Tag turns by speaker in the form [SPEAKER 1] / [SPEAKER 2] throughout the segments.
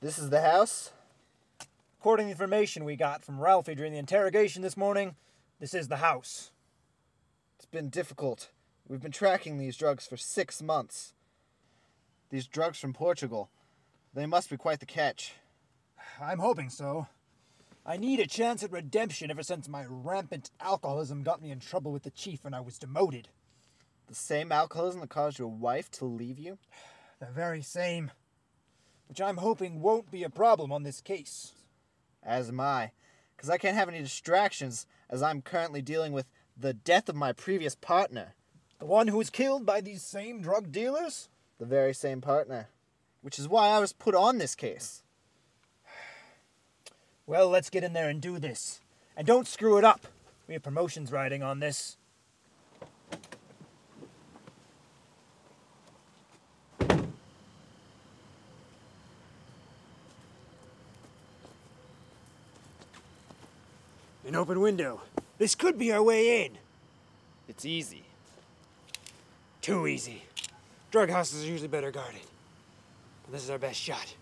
[SPEAKER 1] This is the house?
[SPEAKER 2] According to the information we got from Ralphie during the interrogation this morning, this is the house.
[SPEAKER 1] It's been difficult. We've been tracking these drugs for six months. These drugs from Portugal. They must be quite the catch.
[SPEAKER 2] I'm hoping so. I need a chance at redemption ever since my rampant alcoholism got me in trouble with the chief and I was demoted.
[SPEAKER 1] The same alcoholism that caused your wife to leave you?
[SPEAKER 2] The very same. Which I'm hoping won't be a problem on this case.
[SPEAKER 1] As am I. Because I can't have any distractions as I'm currently dealing with the death of my previous partner.
[SPEAKER 2] The one who was killed by these same drug dealers?
[SPEAKER 1] The very same partner. Which is why I was put on this case.
[SPEAKER 2] Well, let's get in there and do this. And don't screw it up. We have promotions riding on this. An open window. This could be our way in.
[SPEAKER 1] It's easy.
[SPEAKER 2] Too easy. Drug houses are usually better guarded. But this is our best shot.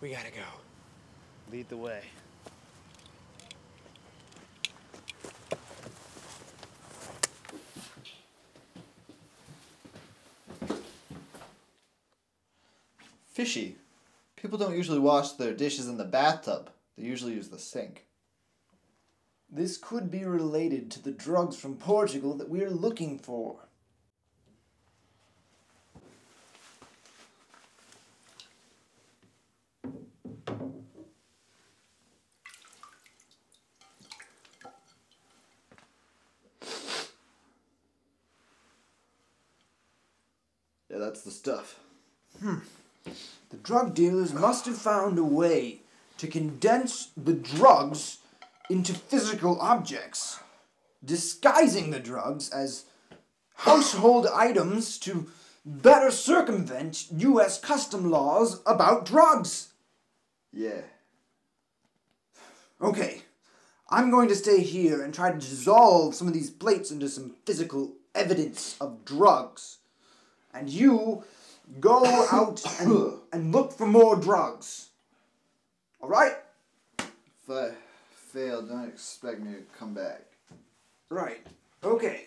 [SPEAKER 2] We gotta go.
[SPEAKER 1] Lead the way. Fishy. People don't usually wash their dishes in the bathtub. They usually use the sink.
[SPEAKER 3] This could be related to the drugs from Portugal that we are looking for.
[SPEAKER 1] Yeah, that's the stuff. Hmm.
[SPEAKER 3] The drug dealers must have found a way to condense the drugs into physical objects, disguising the drugs as household items to better circumvent U.S. custom laws about drugs.
[SPEAKER 1] Yeah.
[SPEAKER 3] Okay, I'm going to stay here and try to dissolve some of these plates into some physical evidence of drugs. And you go out and, and look for more drugs. Alright?
[SPEAKER 1] I fail, don't expect me to come back.
[SPEAKER 3] Right. Okay.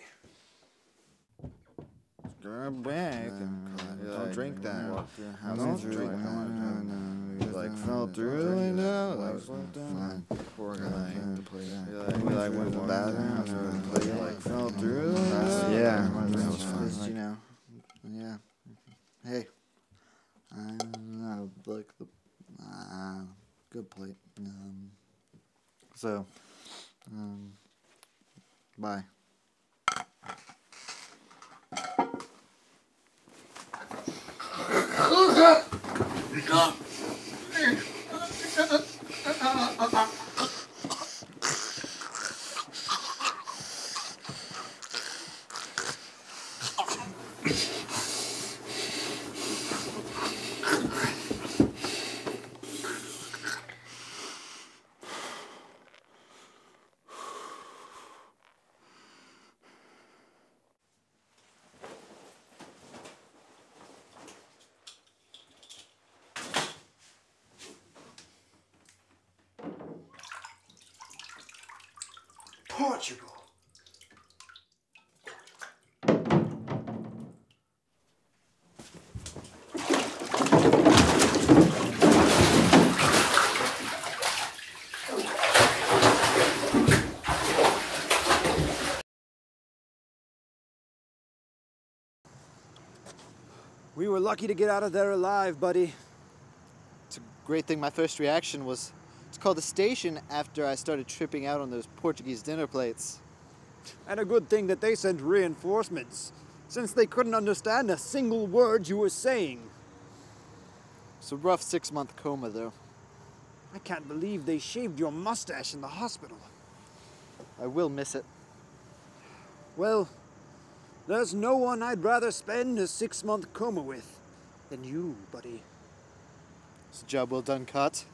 [SPEAKER 4] Grab back. Don't drink that. Don't drink that. Like fell through the window. Like fine. Poor guy. Like we like went to the bathroom like fell through the window. Yeah, that was fun. You know. Yeah. Hey. I uh, like the uh, good plate. Um, so, um, bye.
[SPEAKER 3] Portugal.
[SPEAKER 2] We were lucky to get out of there alive, buddy.
[SPEAKER 1] It's a great thing my first reaction was to called the station after I started tripping out on those Portuguese dinner plates.
[SPEAKER 2] And a good thing that they sent reinforcements, since they couldn't understand a single word you were saying.
[SPEAKER 1] It's a rough six month coma, though.
[SPEAKER 2] I can't believe they shaved your mustache in the hospital.
[SPEAKER 1] I will miss it.
[SPEAKER 2] Well, there's no one I'd rather spend a six month coma with than you, buddy.
[SPEAKER 1] It's a job well done, Cott.